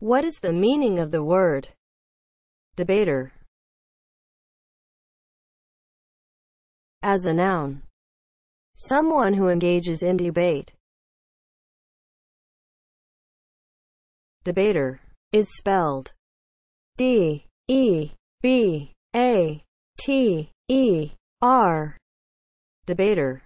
What is the meaning of the word debater as a noun? Someone who engages in debate. Debater is spelled D E B A T E R. Debater